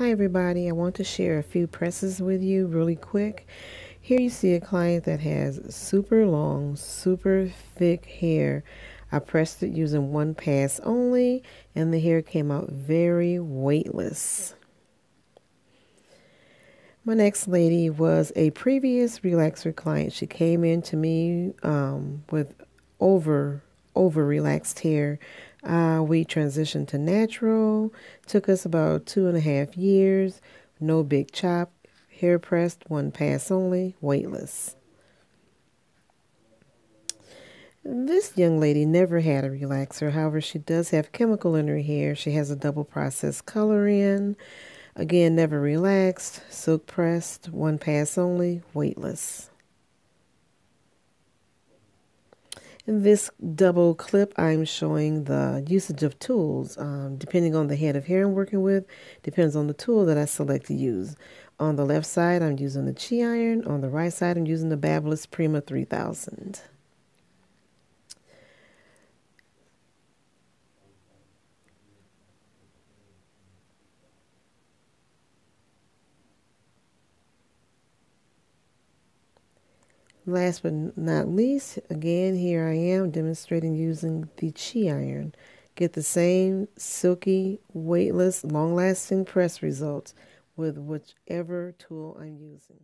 Hi everybody, I want to share a few presses with you really quick. Here you see a client that has super long, super thick hair. I pressed it using one pass only and the hair came out very weightless. My next lady was a previous relaxer client. She came in to me um, with over over relaxed hair. Uh, we transitioned to natural. Took us about two and a half years. No big chop. Hair pressed, one pass only, weightless. This young lady never had a relaxer. However, she does have chemical in her hair. She has a double process color in. Again, never relaxed, silk pressed, one pass only, weightless. In this double clip, I'm showing the usage of tools. Um, depending on the head of hair I'm working with, depends on the tool that I select to use. On the left side, I'm using the Chi Iron. On the right side, I'm using the Babyliss Prima 3000. Last but not least, again, here I am demonstrating using the Chi Iron. Get the same silky, weightless, long-lasting press results with whichever tool I'm using.